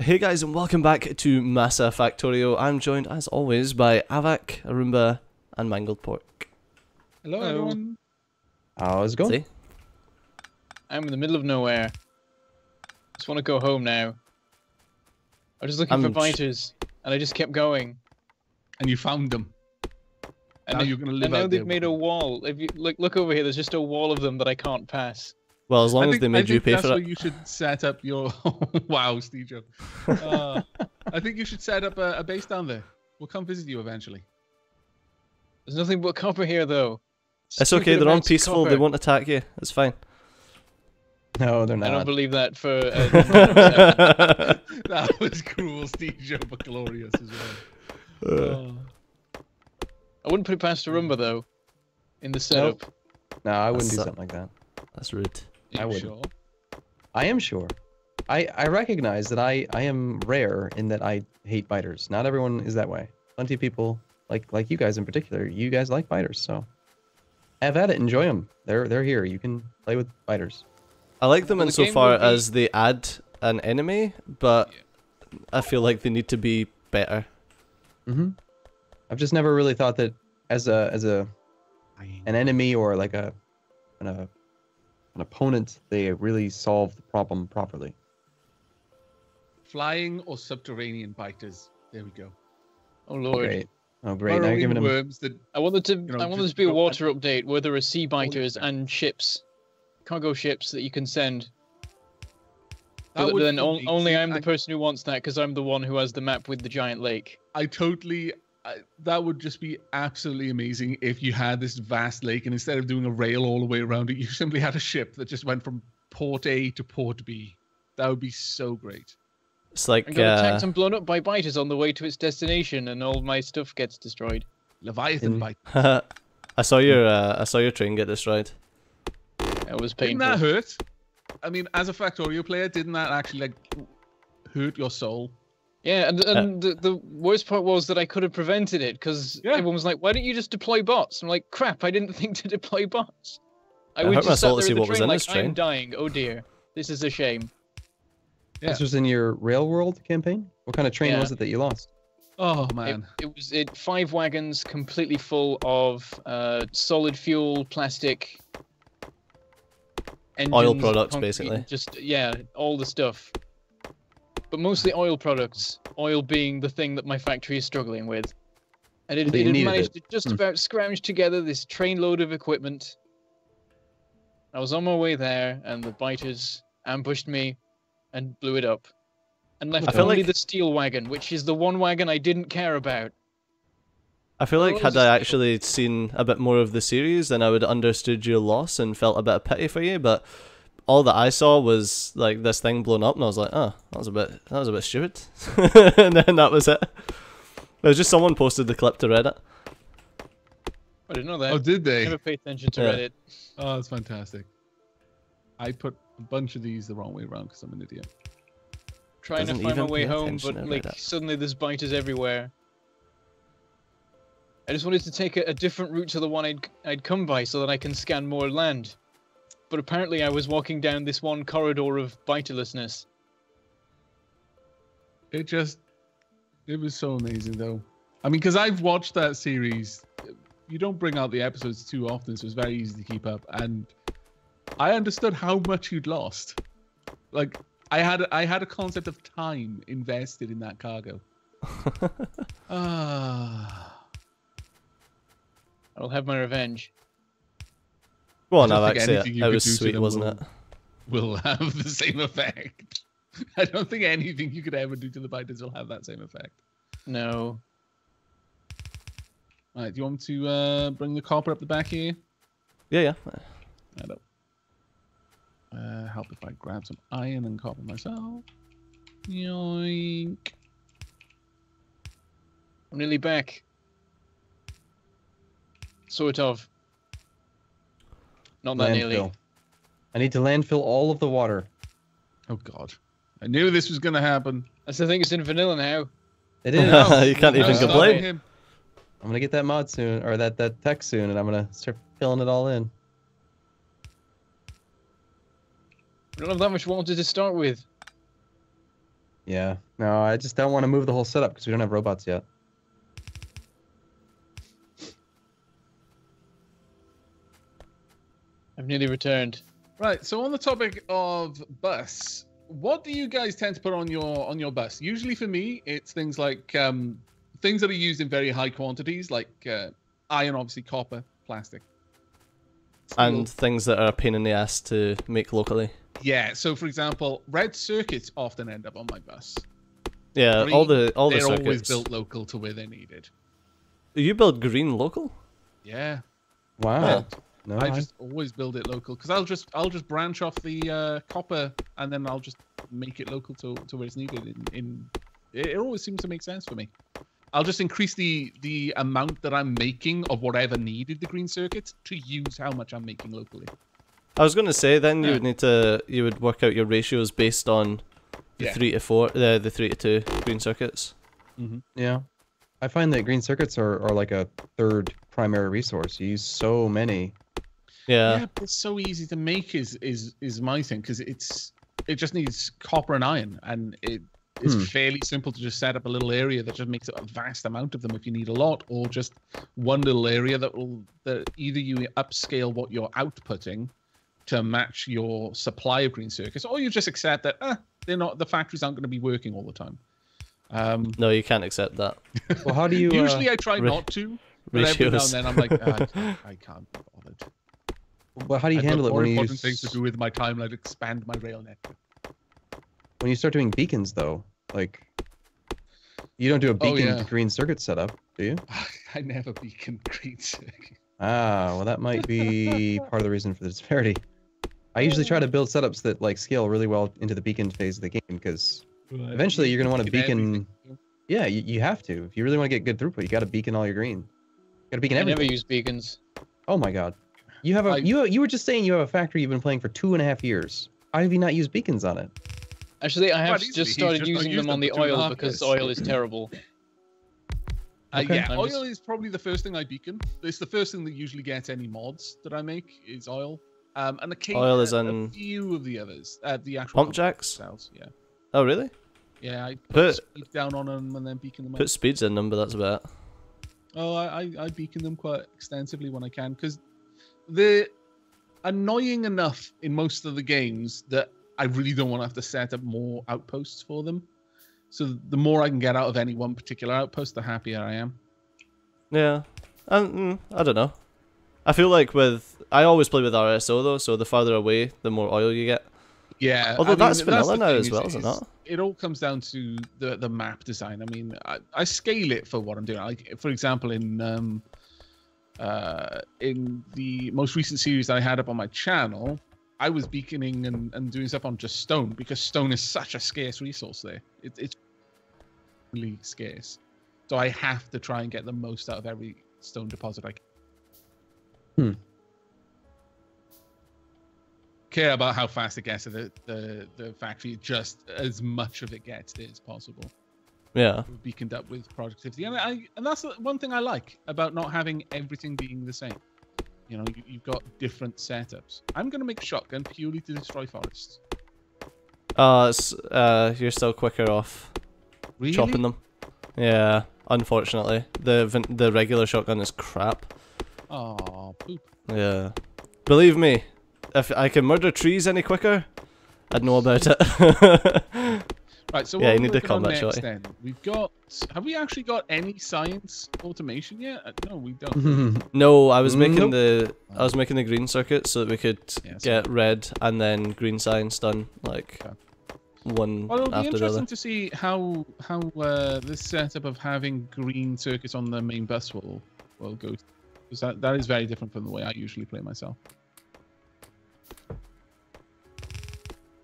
Hey guys, and welcome back to MASA Factorio. I'm joined, as always, by Aavak, Arumba, and Mangled Pork. Hello, Hello. everyone. How's it going? See? I'm in the middle of nowhere. Just want to go home now. I was just looking I'm for sh- biters, and I just kept going. and you found them. And now I- you're gonna live And live now they've there. made a wall. If you look, look over here. There's just a wall of them that I can't pass. Well, as long I as think, they I made you pay for where it. you should set up your. wow, Steejo. Uh, I think you should set up a, a base down there. We'll come visit you eventually. There's nothing but copper here, though. It's okay, they're all peaceful, they won't attack you. It's fine. No, they're not. I don't believe that for. Uh, that was cruel, Steejo, but glorious as well. oh. I wouldn't put it past Arumba though. In the setup. No, I wouldn't do That's- something like that. That's rude. You I wouldn't. Sure. I am sure. I I recognize that I I am rare in that I hate biters. Not everyone is that way. Plenty of people like like you guys in particular. You guys like biters, so have at it. Enjoy them. They're they're here. You can play with biters. I like them Well, the game insofar will be- as they add an enemy, but I feel like they need to be better. Mm-hmm. I've just never really thought that as a as a an enemy or like a an, a, an opponent, they really solve the problem properly. Flying or subterranean biters. There we go. Oh lord. Great. Oh great. Now you're Burrowing giving them. worms that I wanted to. know, I wanted just to be a drop- water update where there are sea biters crap. and ships, cargo ships that you can send. that But then be on, only. I'm the I- person who wants that because I'm the one who has the map with the giant lake. I totally. I, that would just be absolutely amazing if you had this vast lake and instead of doing a rail all the way around it, you simply had a ship that just went from port A to port B. That would be so great. It's like, I got uh, attacked and blown up by biters on the way to its destination, and all my stuff gets destroyed. Leviathan In- bite. I saw your uh, I saw your train get destroyed. It was painful. Didn't that hurt? I mean, as a Factorio player, didn't that actually like hurt your soul? Yeah, and, and the, the worst part was that I could have prevented it because Yeah. everyone was like, "Why don't you just deploy bots?" I'm like, "Crap! I didn't think to deploy bots." I I would hurt my just sat there see the what was in like, this train. I'm dying. Oh dear, this is a shame. Yeah. This was in your Rail World campaign. What kind of train Yeah. was it that you lost? Oh It, man. it was it five wagons completely full of uh, solid fuel, plastic, Oil products, concrete, basically. Just yeah, all the stuff. But mostly oil products. Oil being the thing that my factory is struggling with. And it, it had managed it. to just Hmm. about scrounge together this trainload of equipment. I was on my way there, and the biters ambushed me and blew it up. And left only like- the steel wagon, which is the one wagon I didn't care about. I feel like had I actually seen a bit more of the series, then I would have understood your loss and felt a bit of pity for you. But all that I saw was like this thing blown up, and I was like, oh, that was a bit that was a bit stupid. and then that was it. It was just someone posted the clip to Reddit. I didn't know that. Oh, did I they? never paid attention to Yeah. Reddit. Oh, that's fantastic. I put a bunch of these the wrong way around because I'm an idiot. Trying to Doesn't find my way home, but like Reddit. suddenly there's biters everywhere. I just wanted to take a, a different route to the one I'd I'd come by so that I can scan more land. But apparently I was walking down this one corridor of biterlessness. It just, it was so amazing though. I mean, because I've watched that series. You don't bring out the episodes too often, so it's very easy to keep up. And I understood how much you'd lost. Like I had, I had a concept of time invested in that cargo. Ah, I'll have my revenge. Go on, don't think actually anything you it could was do to sweet, them wasn't will- it? will have the same effect. I don't think anything you could ever do to the biters will have that same effect. No. All right, do you want me to uh, bring the copper up the back here? Yeah, yeah. I don't. Uh, help if I grab some iron and copper myself. Yoink. I'm nearly back. Sort of. Not that nearly. Landfill. I need to landfill all of the water. Oh God, I knew this was gonna happen. That's the thing, it's in vanilla now. It is. you can't No even complain. him. I'm gonna get that mod soon, or that that text soon, and I'm gonna start filling it all in. We don't have that much water to start with. Yeah. No, I just don't want to move the whole setup because we don't have robots yet. Nearly returned. Right. So on the topic of bus, what do you guys tend to put on your on your bus? Usually for me, it's things like um, things that are used in very high quantities, like uh, iron, obviously copper, plastic. Steel. And things that are a pain in the ass to make locally. yeah. So for example, red circuits often end up on my bus. Yeah, all the all the They're always circuits. built local to where they're needed. You build green local? Yeah. Wow. Yeah. No, I I- just always build it local because I'll just I'll just branch off the uh, copper and then I'll just make it local to, to where it's needed. In, in it, it always seems to make sense for me. I'll just increase the the amount that I'm making of whatever needed the green circuit to use how much I'm making locally. I was gonna say then you Yeah. would need to you would work out your ratios based on the Yeah. three to four the the three to two green circuits. Yeah. I find that green circuits are, are like a third primary resource. You use so many. Yeah. Yeah, it's so easy to make is is is my thing because it's it just needs copper and iron and it it's Hmm. fairly simple to just set up a little area that just makes a vast amount of them if you need a lot or just one little area that will that either you upscale what you're outputting to match your supply of green circuits or you just accept that eh, they're not the factories aren't going to be working all the time um No, you can't accept that. Well, how do you? uh, usually i try ra- not to but every now and then i'm like "Ah, I, I can't be bothered well, how do you I've got handle it more when you important things to do with my time, like expand my rail network. when you start doing beacons though? Like, you don't do a Oh, beacon yeah. green circuit setup, do you? I never beacon green circuit. Ah, well, that might be part of the reason for the disparity. I usually try to build setups that like scale really well into the beacon phase of the game because Eventually, you're gonna want to beacon- yeah, you, you have to if you really want to get good throughput. You got to beacon all your green. You got to beacon I everything. never use beacons. Oh my god, you have a I- you you were just saying you have a factory you've been playing for two and a half years. How have you not used beacons on it? Actually, I have just started just using used them on the for two and a oil because years. oil is terrible. Uh, Okay. yeah, I'm oil just- is probably the first thing I beacon. It's the first thing that usually gets any mods that I make is oil. Um, and occasionally Oil is on a few of the others. Uh, the actual Pump jacks? cells. Yeah, Oh really? yeah. I put, Put- speed down on them and then beacon them. up. Put speeds in them, but that's about. Oh, I, I, I beacon them quite extensively when I can because they're annoying enough in most of the games that I really don't want to have to set up more outposts for them. So the more I can get out of any one particular outpost, the happier I am. Yeah. And mm, I don't know. I feel like with I always play with RSO though, so the farther away, the more oil you get. Yeah. Although I mean, that's vanilla now as well, is it it's- not? It all comes down to the the map design. I mean, I, I scale it for what I'm doing. Like for example, in um, uh, in the most recent series that I had up on my channel, I was beaconing and, and doing stuff on just stone because stone is such a scarce resource there. It, it's really scarce. So I have to try and get the most out of every stone deposit I can. Hmm. Care about how fast it gets to the, the, the factory, just as much of it gets there as possible Yeah. beaconed up with productivity, and I and that's one thing I like about not having everything being the same. You know, you, you've got different setups. I'm gonna make shotgun purely to destroy forests. Uh, uh, you're still quicker off Really? chopping them. Yeah. Unfortunately, the the regular shotgun is crap. Oh, poop. Yeah. Believe me, if I can murder trees any quicker, I'd know about it. Right, so Yeah, you need to the working on combat next shotty. then? We've got. Have we actually got any science automation yet? Uh, No, we don't. no, I was making Nope. the I was making the green circuit so that we could Yeah, so- get red and then green science done like Okay. one Well, it'll be after the interesting other. to see how how uh, this setup of having green circuits on the main bus will will go, because that, that is very different from the way I usually play myself.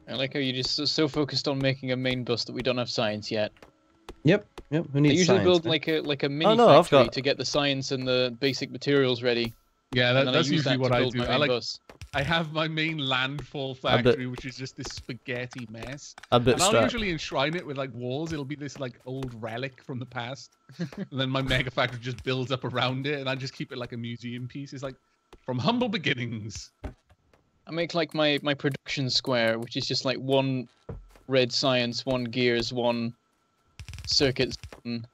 I like how you're just so- so focused on making a main bus that we don't have science yet. Yep, yep. Who needs I usually science, build man? like a like a oh, mini no, I've factory got- to get the science and the basic materials ready. Yeah, that, that's usually that what I build do. I like bus. I have my main landfall I bet- factory, which is just this spaghetti mess. A bit And I'll strapped. usually enshrine it with like walls. It'll be this like old relic from the past. and then my mega factory just builds up around it, and I just keep it like a museum piece. It's like from humble beginnings. I make like my my production square, which is just like one red science, one gears, one circuits, one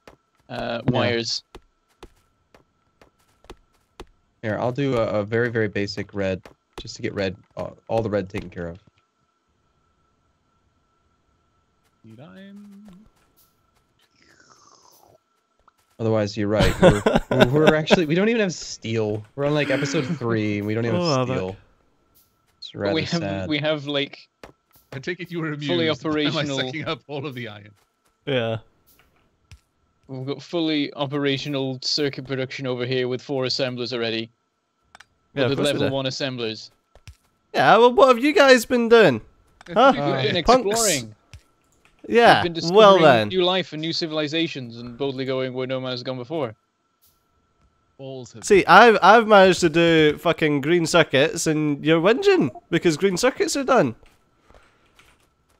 uh, Yeah. wires. Here, I'll do a, a very, very basic red, just to get red, all, all the red taken care of. Need iron. Otherwise, you're right. We're, we're, we're actually we don't even have steel. We're on like episode three, and we don't even Oh, have but- steel. It's But rather we have sad. we have like I take it you were amused. Fully by operational- My sucking up all of the iron. Yeah. we've got fully operational circuit production over here with four assemblers already. Yeah, of with level one assemblers. Yeah, well, what have you guys been doing? Huh? Uh, We've been punks. exploring. Yeah, We've been well then. new life and new civilizations and boldly going where no man has gone before. Balls have See, I've I've managed to do fucking green circuits, and you're whinging because green circuits are done.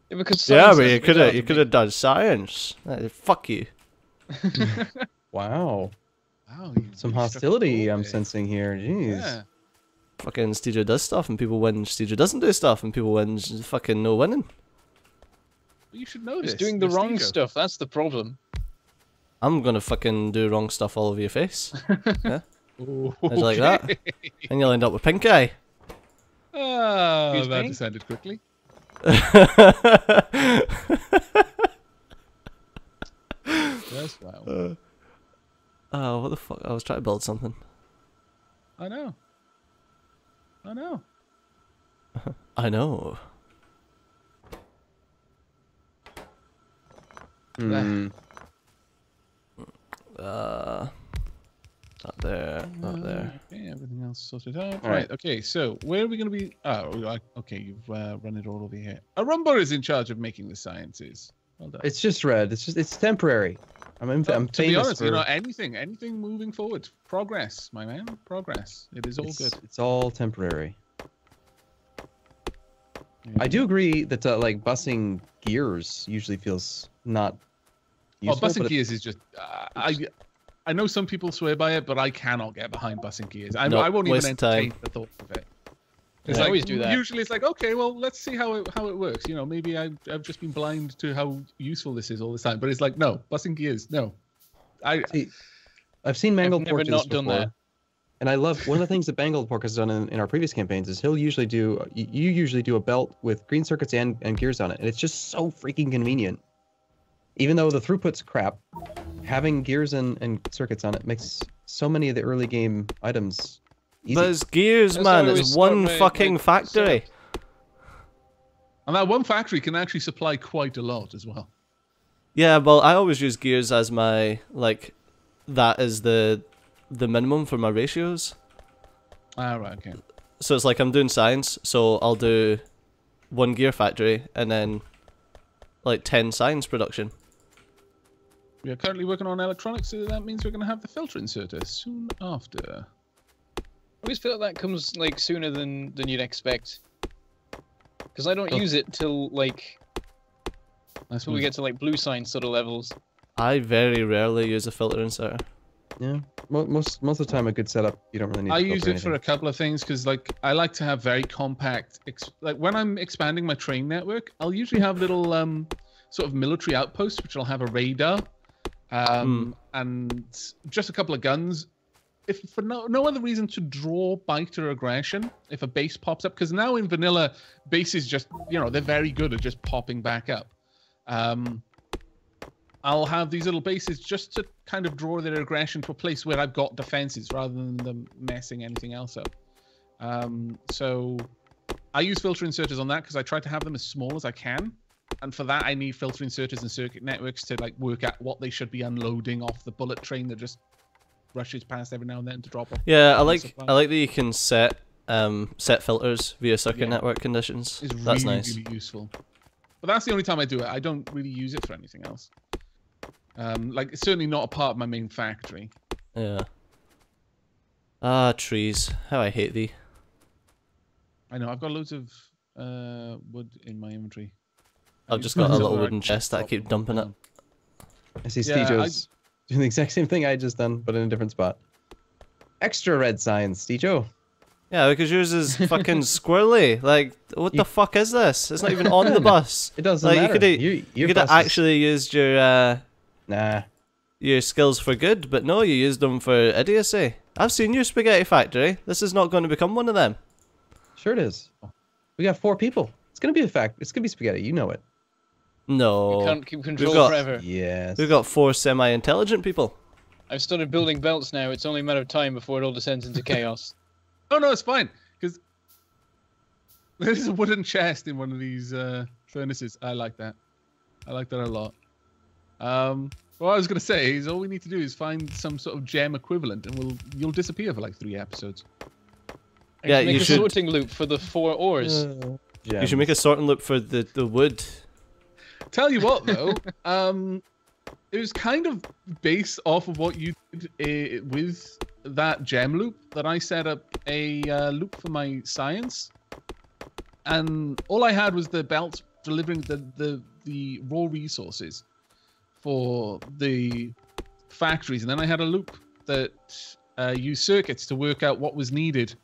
Yeah, because yeah, but you could have you could have done science. Uh, fuck you. wow, Wow, some really struck a hostility I'm sensing here. Jeez. Yeah. Fucking Steejo does stuff, and people whinge. Steejo doesn't do stuff, and people whinge. Fucking no winning. Well, you should know He's this. doing the You're wrong Steve-O. stuff. That's the problem. I'm gonna fucking do wrong stuff all over your face, Oh, How'd like that? and you'll end up with pink eye. Excuse that me? descended quickly. Yes, wow. oh, what the fuck? I was trying to build something. I know. I know. I know. Hmm. Uh, not there, not there. Okay, everything else sorted out. All right. right. Okay. So where are we going to be? Oh, okay. You've uh, run it all over here. Arumba is in charge of making the sciences. Well done. It's just red. It's just it's temporary. I'm in, Well, I'm to be honest, for. you know, anything, anything moving forward, progress, my man, progress. It is all it's, good. it's all temporary. Yeah. I do agree that uh, like busing gears usually feels not. Oh, Useful, bussing but it- gears is just. Uh, I, I know some people swear by it, but I cannot get behind bussing gears. I, No, I won't even waste of time. entertain the thought of it. It's I like, always do that. Usually, it's like, okay, well, let's see how it how it works. You know, maybe I I've just been blind to how useful this is all this time. But it's like, no, bussing gears, no. I See, I've seen Mangled never Pork do not this done that. and I love one of the things that Mangled Pork has done in, in our previous campaigns is he'll usually do you usually do a belt with green circuits and, and gears on it, and it's just so freaking convenient. Even though the throughput's crap, having gears and, and circuits on it makes so many of the early game items easy. But it's gears, That's man. always It's one my- fucking my factory. and that one factory can actually supply quite a lot as well. Yeah, well, I always use gears as my like. That is the the minimum for my ratios. Ah, right, okay. So it's like I'm doing science, so I'll do one gear factory and then like ten science production. We are currently working on electronics, so that means we're going to have the filter inserter soon after. I always feel like that comes like sooner than than you'd expect. Because I don't Oh. use it till like That's till we get to like blue sign sort of levels. I very rarely use a filter inserter. yeah, most most of the time a good setup you don't really need. I to use filter it for a couple of things because, like, I like to have very compact. Like when I'm expanding my train network, I'll usually have little um, sort of military outposts, which will have a radar, um, and just a couple of guns. If for no no other reason to draw bite or aggression, if a base pops up, because now in vanilla, bases just you know they're very good at just popping back up. Um, I'll have these little bases just to kind of draw their aggression to a place where I've got defenses rather than them messing anything else up. Um, so I use filter inserters on that because I try to have them as small as I can. And for that, I need filter inserters and circuit networks to like work out what they should be unloading off the bullet train that just rushes past every now and then to drop off. Yeah, I like. I like that you can set um set filters via circuit Yeah. network conditions. It's That's really, nice. really useful. But that's the only time I do it. I don't really use it for anything else. Um, like it's certainly not a part of my main factory. Yeah. Ah, trees. How I hate thee. I know I've got loads of uh, wood in my inventory. I've just got a little wooden chest that I keep dumping it. I see Yeah, I- doing the exact same thing I just done, but in a different spot. Extra red signs, Steejo. Yeah, because yours is fucking squirrely. Like, what You- the fuck is this? It's not even on the bus. It doesn't Like, you matter. coulda- you You your could have bus actually used your uh, nah. your skills for good, but no, you used them for idiocy. I've seen your spaghetti factory. This is not going to become one of them. Sure it is. We got four people. It's gonna be a fact. It's gonna be spaghetti. You know it. No, You can't keep control got- forever. Yes. we've got four semi-intelligent people. I've started building belts now. It's only a matter of time before it all descends into chaos. Oh no, it's fine because there's a wooden chest in one of these uh, furnaces. I like that. I like that a lot. Um, what I was gonna say is all we need to do is find some sort of gem equivalent, and we'll you'll disappear for like three episodes. I Yeah, should make you a should- sorting loop for the four ores. You should make a sorting loop for the the wood. Tell you what though, um, it was kind of based off of what you did uh, with that gem loop that I set up a uh, loop for my science, and all I had was the belt delivering the the the raw resources for the factories, and then I had a loop that uh, used circuits to work out what was needed.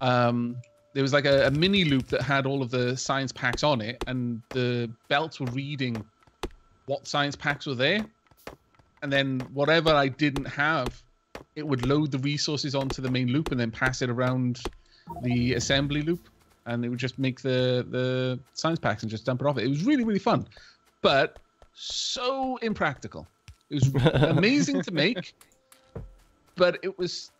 Um, there was like a, a mini loop that had all of the science packs on it, and the belts were reading what science packs were there. And then whatever I didn't have, it would load the resources onto the main loop and then pass it around the assembly loop, and it would just make the the science packs and just dump it off. It was really really fun, but so impractical. It was amazing to make, but it was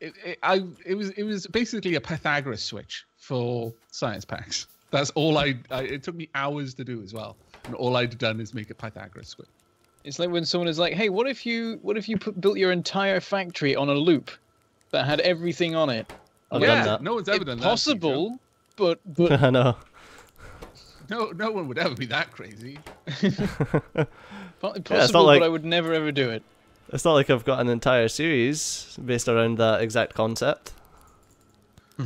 it, it, I it was it was basically a Pythagoras switch for science packs. That's all I, I. It took me hours to do as well, and all I'd done is make a Pythagoras switch. It's like when someone is like, "Hey, what if you what if you put, built your entire factory on a loop that had everything on it?" I've yeah, done that. no one's ever It's done that. possible, but but I know. No, no one would ever be that crazy. po- not possible, like- but I would never ever do it. It's not like I've got an entire series based around that exact concept.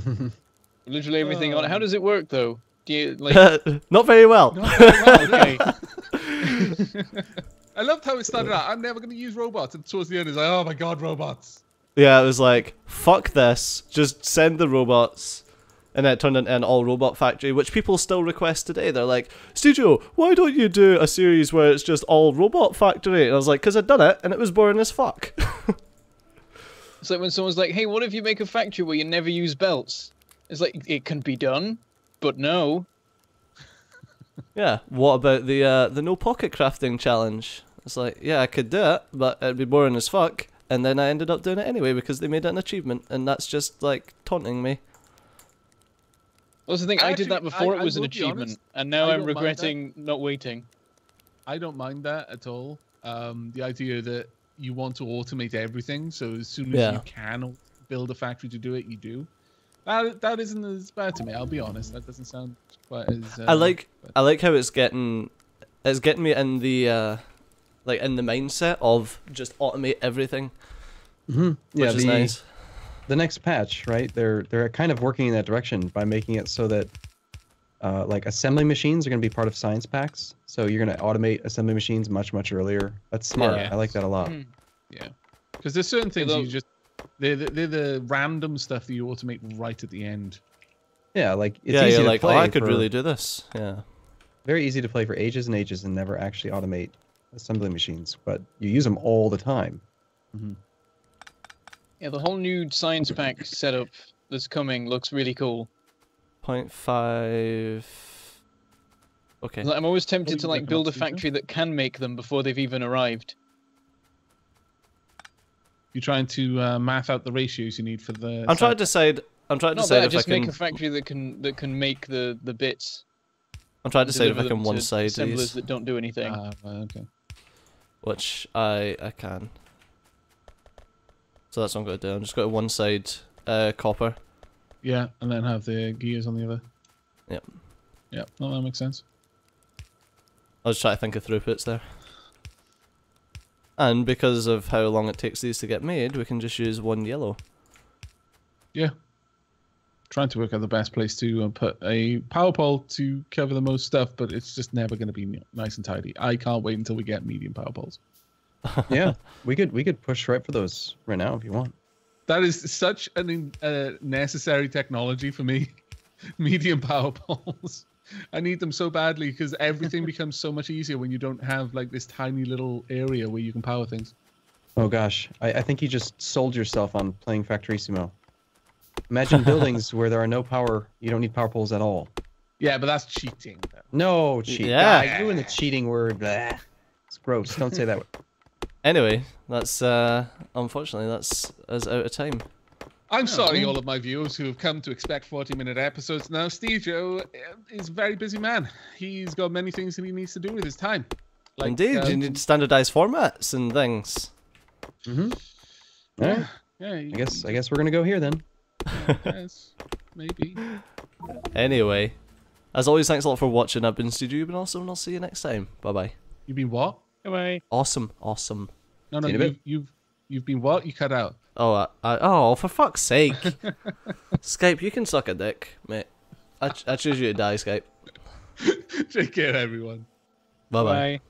Literally everything on it. How Um. does it work though? Do you like? not very well. Not very well, okay. I loved how it started out. I'm never going to use robots, and towards the end, it's like, oh my god, robots. Yeah, it was like, fuck this, just send the robots. And then it turned into an all robot factory, which people still request today. They're like, Steejo, why don't you do a series where it's just all robot factory? And I was like, because I'd done it and it was boring as fuck. It's like when someone's like, "Hey, what if you make a factory where you never use belts?" It's like it can be done, but no. yeah, what about the uh, the no pocket crafting challenge? It's like, yeah, I could do it, but it'd be boring as fuck. And then I ended up doing it anyway because they made it an achievement, and that's just like taunting me. That's the thing. I, did that before I- it was an achievement, honest, and now I I'm don't mind that. regretting not waiting. I don't mind that at all. Um, the idea that you want to automate everything, so as soon as Yeah. you can build a factory to do it, you do. That that isn't as bad to me. I'll be honest. That doesn't sound quite as. Uh, I like but- I like how it's getting it's getting me in the uh like in the mindset of just automate everything, hmm which Yeah, is the, nice. The next patch, right? They're they're kind of working in that direction by making it so that uh, like assembly machines are going to be part of science packs. So you're going to automate assembly machines much much earlier. That's smart. Yeah. I like that a lot. Hmm. Yeah, because there's certain things Although- you just they're the, they're the random stuff that you automate right at the end. Yeah, like it's yeah, easy you're to like, oh, I could for- really do this. Yeah. very easy to play for ages and ages and never actually automate assembly machines, but you use them all the time. Yeah, the whole new science pack setup that's coming looks really cool. Point five. Okay. I'm always tempted to like build a factory that can make them before they've even arrived. You're trying to uh, math out the ratios you need for the. I'm trying to decide. I'm trying to Not decide that, if just I can. make a factory that can that can make the the bits. I'm trying to and decide if I can one to side assemblers these, that don't do anything. Ah, right, okay. which I I can. So that's what I'm gonna do. I'm just going to one side uh, copper. Yeah, and then have the gears on the other. Yep. Yep. No, that makes sense. I was trying to think of throughputs there. And because of how long it takes these to get made, we can just use one yellow. Yeah. Trying to work out the best place to uh, put a power pole to cover the most stuff, but it's just never going to be nice and tidy. I can't wait until we get medium power poles. yeah, we could we could push right for those right now if you want. That is such an uh, necessary technology for me. Medium power poles. I need them so badly because everything becomes so much easier when you don't have like this tiny little area where you can power things. Oh gosh, I, I think you just sold yourself on playing Factorissimo. Imagine buildings where there are no power. You don't need power poles at all. Yeah, but that's cheating. Though. No cheating. Yeah. Ah, you and the cheating word. blah. It's gross. Don't say that. word. Anyway, that's uh, unfortunately that's us out of time. I'm sorry, Mm. all of my viewers who have come to expect 40 minute episodes now. Steejo uh, is a very busy man. He's got many things that he needs to do with his time. Indeed, um, you need standardized formats and things. Mm-hmm. All right. Yeah, I guess I guess we're gonna go here then. yes, maybe. Anyway, as always, thanks a lot for watching. I've been Steejo and awesome, and I'll see you next time. Bye bye. You've been what? Goodbye. Awesome, awesome. No, no, you, you've you've you've been what? You cut out. Oh, I, I, oh, for fuck's sake! Skype, you can suck a dick, mate. I, ch- I choose you to die, Skype. Take care, everyone. Bye bye. Bye.